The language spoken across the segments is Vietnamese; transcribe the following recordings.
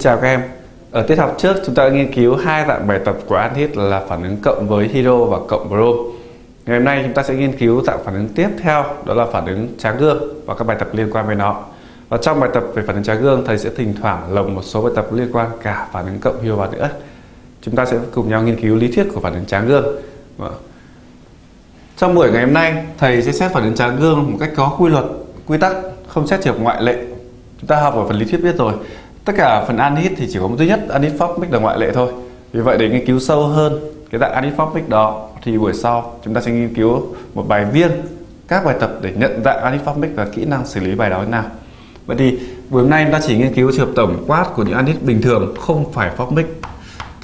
Chào các em. Ở tiết học trước chúng ta đã nghiên cứu hai dạng bài tập của anhit là phản ứng cộng với hydro và cộng brom. Ngày hôm nay chúng ta sẽ nghiên cứu dạng phản ứng tiếp theo đó là phản ứng tráng gương và các bài tập liên quan với nó. Và trong bài tập về phản ứng tráng gương thầy sẽ thỉnh thoảng lồng một số bài tập liên quan cả phản ứng cộng hydro vào nữa. Chúng ta sẽ cùng nhau nghiên cứu lý thuyết của phản ứng tráng gương. Vâng. Trong buổi ngày hôm nay thầy sẽ xét phản ứng tráng gương một cách có quy luật, quy tắc, không xét trường ngoại lệ. Chúng ta học ở phần lý thuyết biết rồi tất cả phần anhid thì chỉ có một duy nhất, anhit formic là ngoại lệ thôi. Vì vậy để nghiên cứu sâu hơn cái dạng anhit formic đó, thì buổi sau chúng ta sẽ nghiên cứu một bài viên, các bài tập để nhận dạng anhit formic và kỹ năng xử lý bài đó như nào. Vậy thì buổi hôm nay chúng ta chỉ nghiên cứu trường hợp tổng quát của những anhid bình thường, không phải formic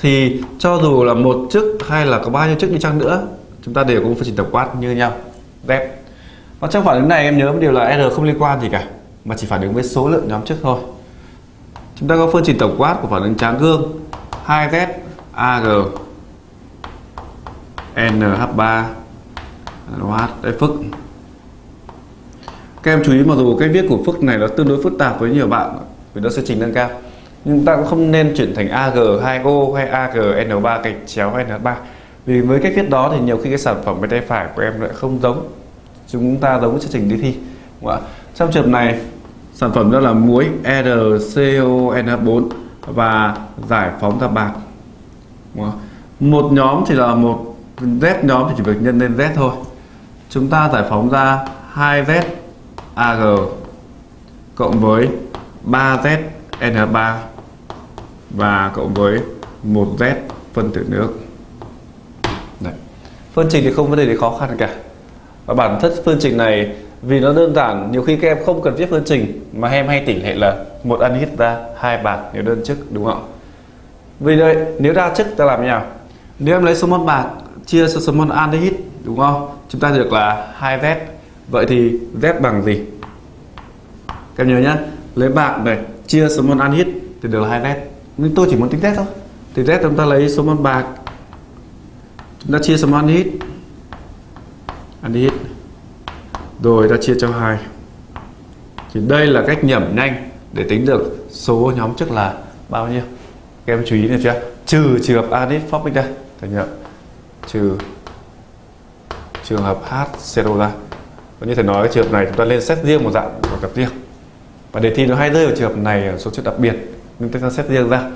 thì cho dù là một chức hay là có bao nhiêu chức đi chăng nữa, chúng ta đều có một phương trình tổng quát như nhau. Z và trong phản ứng này em nhớ một điều là r không liên quan gì cả, mà chỉ phản ứng với số lượng nhóm chức thôi. Chúng ta có phương trình tổng quát của phản ứng tráng gương. 2Z AG NH3 NH đây, phức. Các em chú ý, mặc dù cái viết của phức này nó tương đối phức tạp với nhiều bạn, vì nó sẽ trình nâng cao, nhưng ta cũng không nên chuyển thành AG2O hay AGN3 gạch chéo hay NH3 vì với cách viết đó thì nhiều khi cái sản phẩm bên tay phải của em lại không giống. Chúng ta giống với chương trình đi thi. Trong trường này sản phẩm đó là muối RCONH4 và giải phóng ra bạc. Một nhóm thì là một Z nhóm thì chỉ việc nhân lên Z thôi. Chúng ta giải phóng ra 2Z AG cộng với 3Z NH3 và cộng với 1Z phân tử nước. Đấy. phương trình thì không vấn đề gì khó khăn cả. Và bản chất phương trình này vì nó đơn giản, nhiều khi các em không cần viết phương trình, mà em hay tỷ lệ là một ăn hít ra, hai bạc nếu đơn chức, đúng không vì vậy, nếu đa chức ta làm như nào? Nếu em lấy số mol bạc, chia cho số mol anhit đúng không? Chúng ta được là 2z vậy thì z bằng gì? Các em nhớ nhá. Lấy bạc này, chia số mol anhit thì được là hai z nhưng tôi chỉ muốn tính z thôi. Thì z chúng ta lấy số mol bạc. Chúng ta chia số mol anhit anhit rồi ta chia cho hai. Thì đây là cách nhẩm nhanh để tính được số nhóm trước là bao nhiêu. Các em chú ý được chưa? Trừ trường hợp anit formic đây. Thầy nhớ. Trừ trường hợp h zero ra và như thầy nói trường hợp này chúng ta lên xét riêng một dạng một cặp riêng. Và đề thi nó hay rơi vào trường hợp này ở số chức đặc biệt. Nên chúng ta xét riêng ra.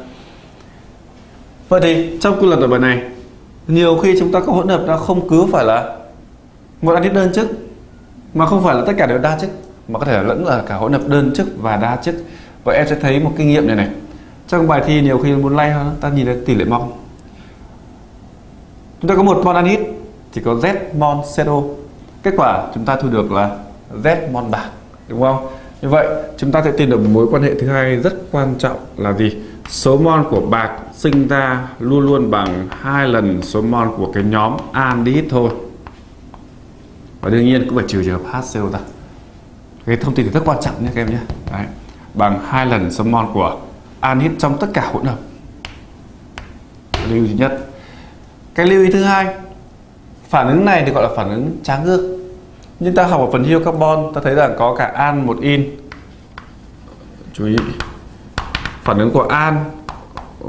Vậy thì trong quy luật ở bài này, nhiều khi chúng ta có hỗn hợp nó không cứ phải là một anit đơn chức mà không phải là tất cả đều đa chức mà có thể là lẫn là cả hỗn hợp đơn chức và đa chức vậy em sẽ thấy một kinh nghiệm này này. Trong bài thi nhiều khi muốn lay hơn, ta nhìn thấy tỷ lệ mol. Chúng ta có một mol anhit thì có z mol CO kết quả chúng ta thu được là z mol bạc, đúng không? Như vậy, chúng ta sẽ tìm được một mối quan hệ thứ hai rất quan trọng là gì? Số mol của bạc sinh ra luôn luôn bằng hai lần số mol của cái nhóm anhit thôi và đương nhiên cũng phải trừ trường hợp HCO ta. cái thông tin rất quan trọng nhé, các em nhé. Đấy. bằng hai lần số mol của anhit trong tất cả hỗn hợp. Lưu ý nhất. Cái lưu ý thứ hai, phản ứng này thì gọi là phản ứng tráng gương nhưng ta học ở phần hydro carbon ta thấy rằng có cả an một in. Chú ý. Phản ứng của an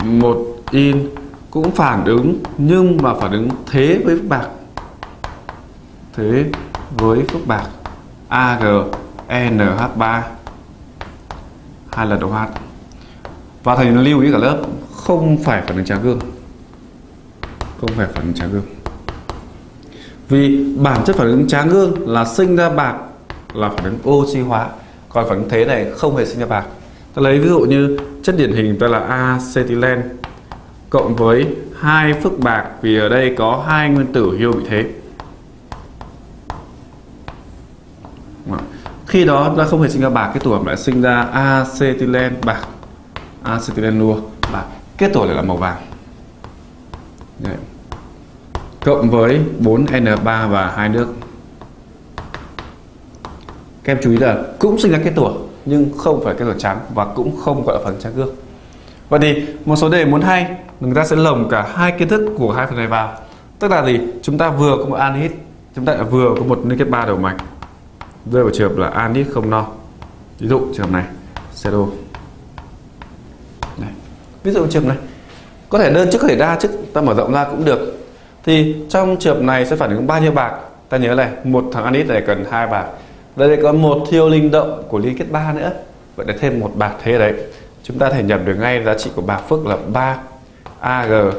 một in cũng phản ứng, nhưng mà phản ứng thế với bạc thế với phức bạc AgNH3 hai lần OH và thầy lưu ý cả lớp, không phải phản ứng tráng gương. Không phải phản ứng tráng gương. Vì bản chất phản ứng tráng gương là sinh ra bạc là phản ứng oxy hóa, còn phản ứng thế này không hề sinh ra bạc. Ta lấy ví dụ như chất điển hình ta là acetylen cộng với hai phức bạc vì ở đây có hai nguyên tử hydro bị thế. Khi đó ta không hề sinh ra bạc cái tổ hợp lại sinh ra acetylen bạc acetylenua bạc kết tổ lại là màu vàng. Đấy. cộng với 4N3 và hai nước. Các em chú ý là cũng sinh ra kết tổ nhưng không phải kết tổ trắng và cũng không gọi là phần trắng gương. Vậy thì một số đề muốn hay, người ta sẽ lồng cả hai kiến thức của hai phần này vào. Tức là gì? Chúng ta vừa có một anhit chúng ta vừa có một liên kết ba đầu mạch rơi vào trường hợp là anit không no. Ví dụ trường hợp này, zero. Này, ví dụ trường này, có thể đơn chức có thể đa chức ta mở rộng ra cũng được. Thì trong trường này sẽ phản ứng bao nhiêu bạc? Ta nhớ này, một thằng anit này cần hai bạc. Đây có một thiêu linh động của liên kết 3 nữa. Vậy là thêm một bạc thế đấy. Chúng ta thể nhập được ngay giá trị của bạc phước là 3 ag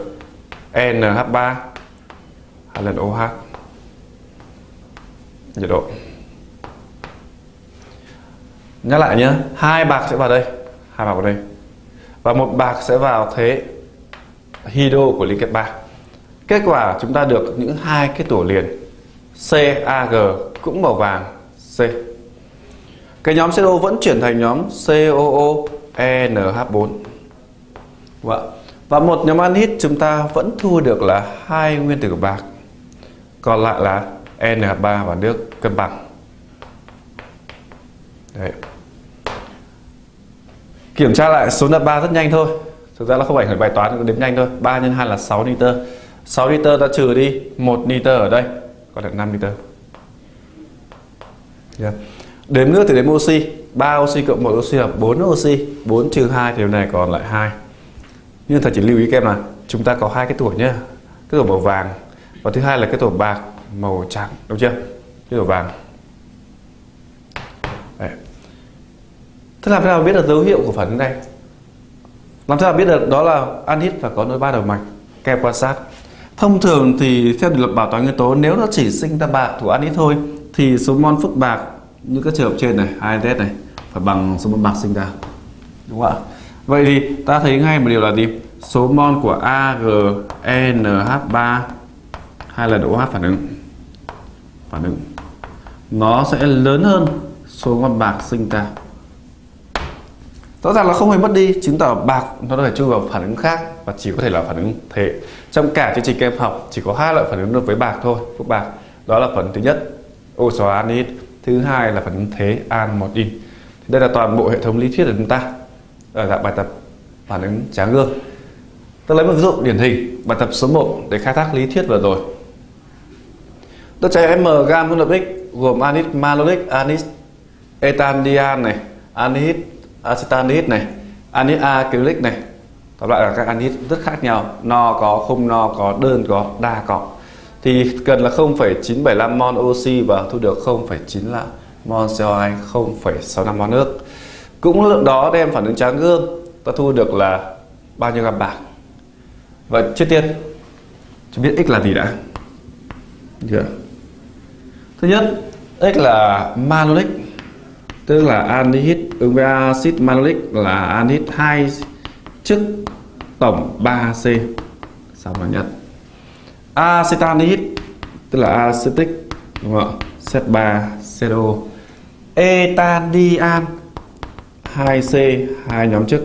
nh3 hai lần OH nhiệt độ nhắc lại nhé hai bạc sẽ vào đây, hai bạc vào đây. Và một bạc sẽ vào thế hydro của liên kết 3 kết quả chúng ta được những hai cái tổ liền CAG cũng màu vàng, C. Cái nhóm CO vẫn chuyển thành nhóm COO ENH4 vâng Và một nhóm anhit chúng ta vẫn thu được là hai nguyên tử bạc, còn lại là NH3 và nước cân bằng. Đấy. Kiểm tra lại số nạp 3 rất nhanh thôi. Thực ra là không ảnh hưởng bài toán đếm nhanh thôi. 3 x 2 là 6 liter 6 liter ta trừ đi 1 liter ở đây. Còn lại 5 liter yeah. Đếm nước thì đếm oxy. 3 oxy cộng 1 oxy là 4 oxy. 4 trừ 2 thì điều này còn lại 2 Nhưng thầy chỉ lưu ý các em là Chúng ta có hai cái tuổi nhé Cái tuổi màu vàng Và thứ hai là cái tuổi bạc màu trắng, Đúng chưa? Cái tuổi vàng. Đấy. Thế làm thế nào biết được dấu hiệu của phản ứng này? Làm thế nào biết được đó là anhid và có nối ba đầu mạch Kèm quan sát? Thông thường thì theo định luật bảo toàn nguyên tố, Nếu nó chỉ sinh ra bạc của anhid thôi, Thì số mol phức bạc như các trường hợp trên này 2Z này, phải bằng số mol bạc sinh ra. Đúng không ạ? Vậy thì ta thấy ngay một điều là gì? Số mol của AgNH3 e, hai lần OH phản ứng? Phản ứng. Nó sẽ lớn hơn số mol bạc sinh ra rõ ràng là không hề mất đi, chứng tỏ bạc nó phải chui vào phản ứng khác và chỉ có thể là phản ứng thế trong cả chương trình các em học, chỉ có hai loại phản ứng được với bạc thôi phức bạc. Đó là phần thứ nhất oxo anit thứ hai là phản ứng thế, an một in. Đây là toàn bộ hệ thống lý thuyết của chúng ta. Ở dạng bài tập phản ứng tráng gương tôi lấy một ví dụ điển hình, bài tập số 1 để khai thác lý thuyết vừa rồi. Đất cháy m gam hỗn hợp x gồm anit malonic, anit etandian này, anit acetaldehyde này anhydride acrylic này tóm lại là các anhydride rất khác nhau. No có không no có đơn có đa có. Thì cần là 0,975 mol oxy và thu được 0,9 là mol CO2 0,65 mol nước. Cũng lượng đó đem phản ứng tráng gương ta thu được là bao nhiêu gam bạc? Và trước tiên chúng biết x là gì đã. Được. thứ nhất x là malonic tức là anhydride ứng với axit malonic là anhydride 2 chức tổng 3C sao mà nhất acetanhydride tức là acetic, đúng không ạ? Z3 CO etandian 2C hai nhóm chức.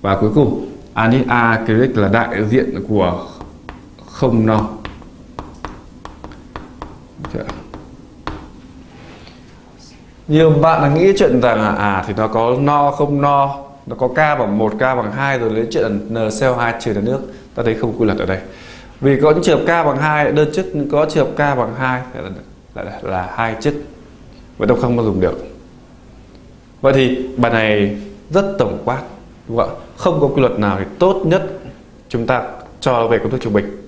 Và cuối cùng, anhydride acrylic là đại diện của không no. Nhiều bạn là nghĩ chuyện rằng là à thì nó có no không no nó có k bằng 1 k bằng 2 rồi lấy chuyện n NCO2 trừ là nước. Ta thấy không quy luật ở đây. Vì có những trường hợp k bằng 2 đơn chức nhưng có trường hợp k bằng 2 là, là, là, là hai chức vậy đâu không có dùng được. Vậy thì bài này rất tổng quát đúng không ạ? Không có quy luật nào thì tốt nhất chúng ta cho về công thức trung bình.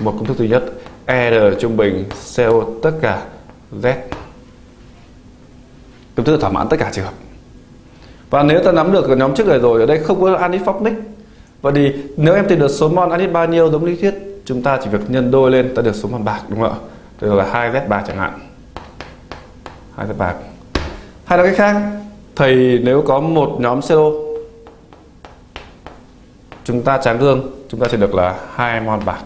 Một công thức duy nhất R trung bình CO tất cả Z chúng ta thỏa mãn tất cả trường hợp và nếu ta nắm được cái nhóm trước này rồi ở đây không có aniphonic Vậy thì nếu em tìm được số mol anit bao nhiêu giống lý thuyết chúng ta chỉ việc nhân đôi lên ta được số mol bạc đúng không ạ? Tức là 2Z3 chẳng hạn. 2Z bạc. Hay là cách khác, thầy nếu có một nhóm CO chúng ta tráng gương chúng ta sẽ được là 2 mol bạc.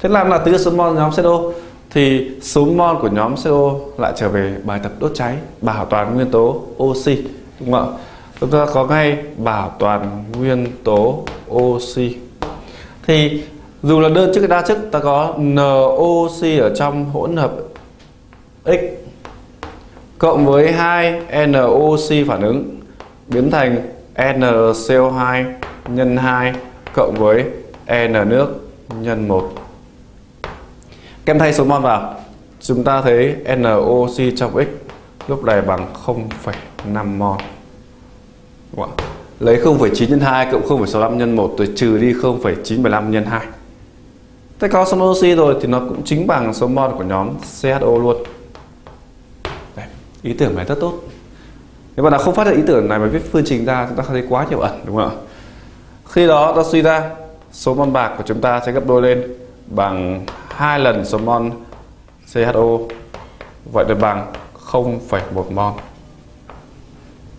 Thế làm là từ số mol nhóm CO thì số mol của nhóm CO lại trở về bài tập đốt cháy, bảo toàn nguyên tố oxy, đúng không ạ? chúng ta có ngay bảo toàn nguyên tố oxy thì dù là đơn chức hay đa chức, ta có NOC ở trong hỗn hợp X cộng với 2 NOC phản ứng, biến thành NCO2 nhân 2 cộng với N nước nhân 1 Kem thay số mol vào. Chúng ta thấy NOC trong X lúc này bằng 0,5 mol không lấy 0,9 nhân 2 cộng 0,65 nhân 1 rồi trừ đi 0,915 nhân 2 Thế có số mol oxy rồi thì nó cũng chính bằng số mol của nhóm CHO luôn. Đấy, ý tưởng này rất tốt. Nếu bạn nào không phát hiện ý tưởng này mà viết phương trình ra chúng ta thấy quá nhiều ẩn đúng không ạ? Khi đó ta suy ra số mol bạc của chúng ta sẽ gấp đôi lên bằng hai lần số mol CHO vậy được bằng 0,1 mol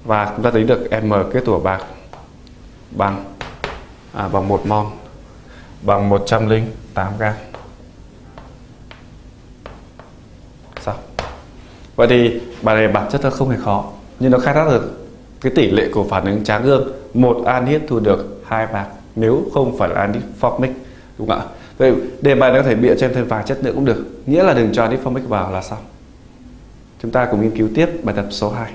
và chúng ta tính được m kết tủa bạc bằng à, bằng 1 mol bằng 108 gram. Sao? Vậy thì bài này bản chất là không hề khó nhưng nó khai thác được cái tỷ lệ của phản ứng tráng gương một anhydride thu được hai bạc nếu không phải là anhydride formic đúng không ạ? Vậy đề bài nó có thể bịa cho em thêm vài chất nữa cũng được. Nghĩa là đừng cho anhydride vào là xong. Chúng ta cùng nghiên cứu tiếp bài tập số 2